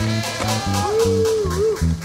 Woo-hoo.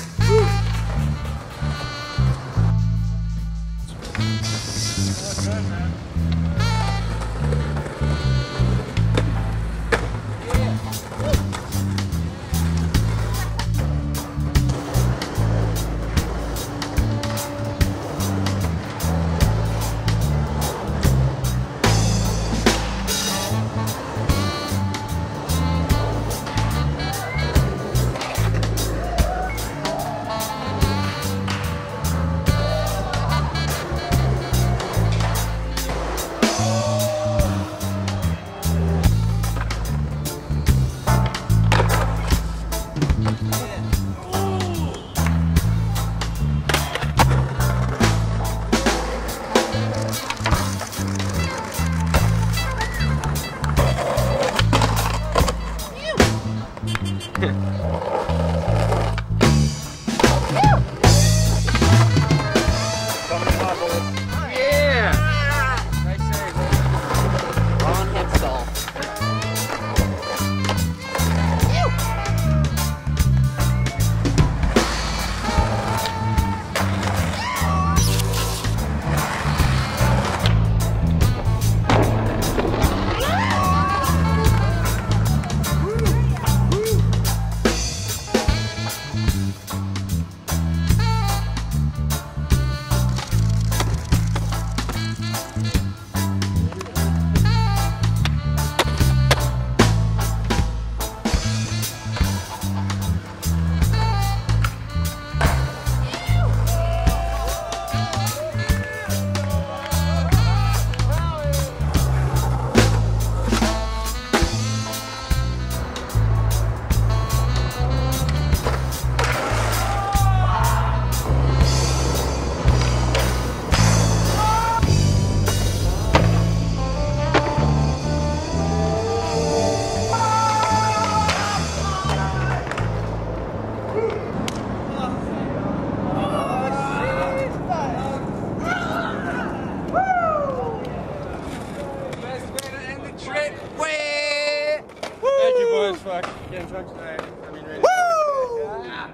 tonight. I mean, ready. Woo! Yeah.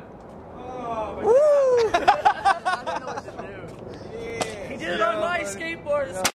Oh, Woo! I don't know what to do. Yeah. He did it on my skateboard.